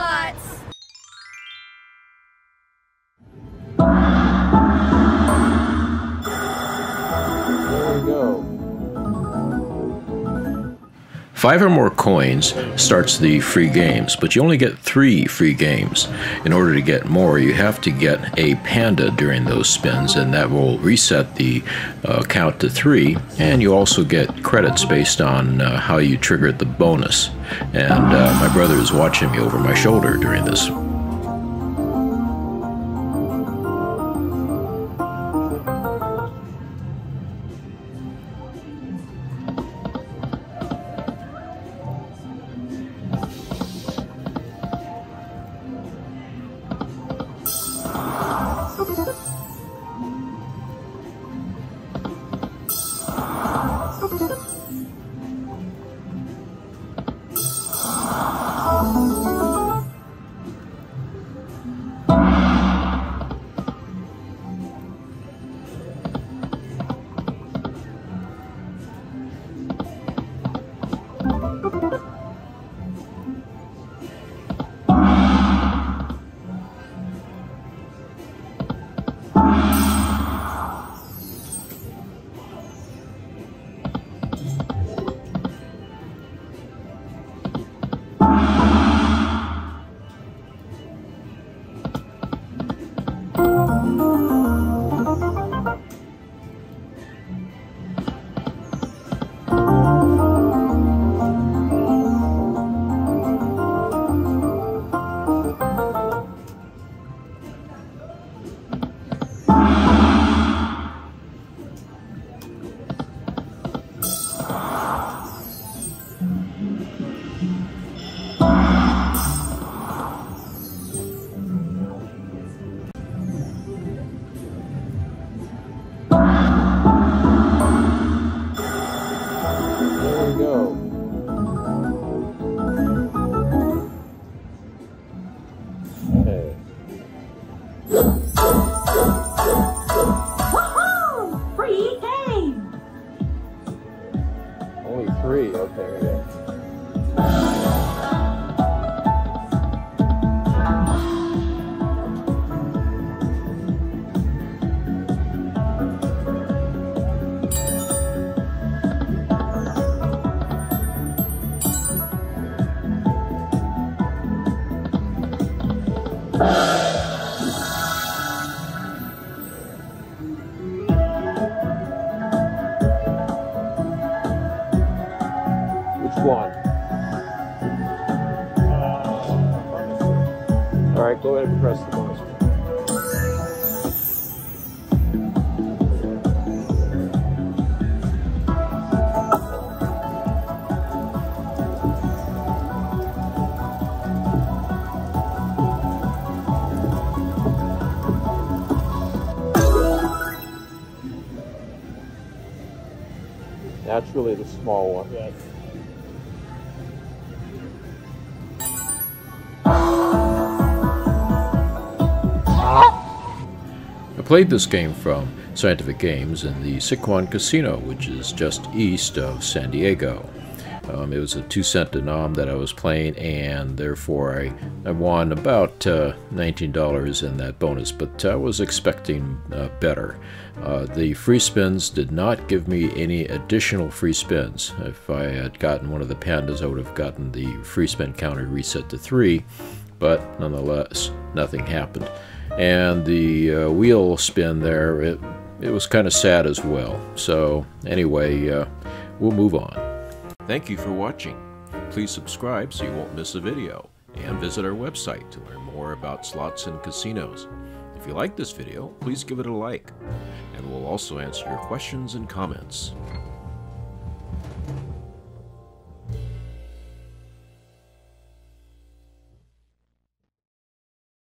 thoughts. There we go. Five or more coins starts the free games, but you only get three free games. In order to get more, you have to get a panda during those spins, and that will reset the uh, count to three. And you also get credits based on uh, how you triggered the bonus. And uh, my brother is watching me over my shoulder during this. Which one? All right, go ahead and press the bonus That's really the small one. Yes. I played this game from Scientific Games in the Sycuan Casino, which is just east of San Diego. Um, it was a two cent denom that I was playing, and therefore I, I won about uh, $19 in that bonus, but I was expecting uh, better. Uh, the free spins did not give me any additional free spins. If I had gotten one of the pandas, I would have gotten the free spin counter reset to three, but nonetheless, nothing happened. And the uh, wheel spin there, it, it was kind of sad as well. So, anyway, uh, we'll move on. Thank you for watching. Please subscribe so you won't miss a video, and visit our website to learn more about slots and casinos. If you like this video, please give it a like, and we'll also answer your questions and comments.